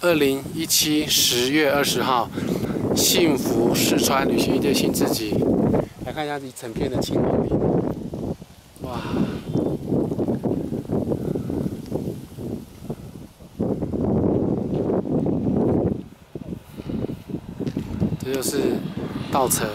二零一七十月二十号，幸福四川旅行一对新自己，来看一下一整片的青黄林，哇！这就是稻城。